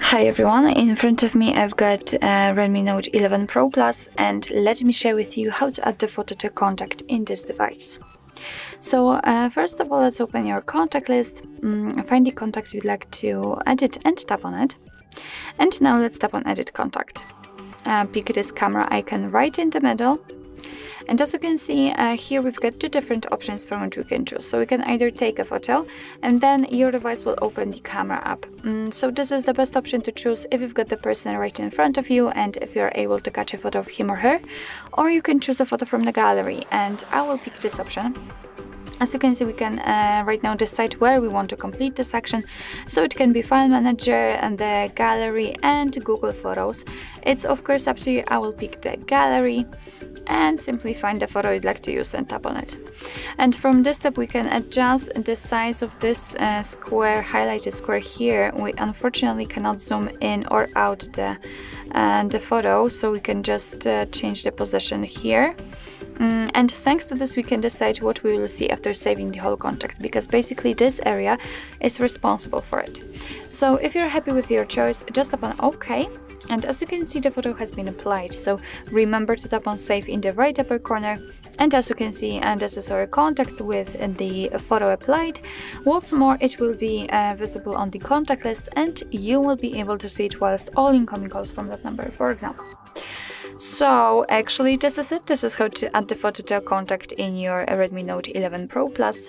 Hi everyone, in front of me I've got uh, Redmi Note 11 Pro Plus and let me share with you how to add the photo to contact in this device. So uh, first of all let's open your contact list, um, find the contact you'd like to edit and tap on it. And now let's tap on edit contact. Uh, pick this camera icon right in the middle and as you can see uh, here we've got two different options from which we can choose. So we can either take a photo and then your device will open the camera app. Mm, so this is the best option to choose if you've got the person right in front of you and if you're able to catch a photo of him or her. Or you can choose a photo from the gallery and I will pick this option. As you can see, we can uh, right now decide where we want to complete the section. So it can be File Manager and the Gallery and Google Photos. It's of course up to you. I will pick the Gallery and simply find the photo you'd like to use and tap on it. And from this step we can adjust the size of this uh, square, highlighted square here. We unfortunately cannot zoom in or out the, uh, the photo, so we can just uh, change the position here. Mm, and thanks to this we can decide what we will see after saving the whole contact because basically this area is responsible for it. So if you're happy with your choice, just tap on OK and as you can see the photo has been applied. So remember to tap on save in the right upper corner. And as you can see and this is our contact with the photo applied. What's more it will be uh, visible on the contact list and you will be able to see it whilst all incoming calls from that number for example. So actually this is it. This is how to add the photo to a contact in your redmi note 11 pro plus